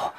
어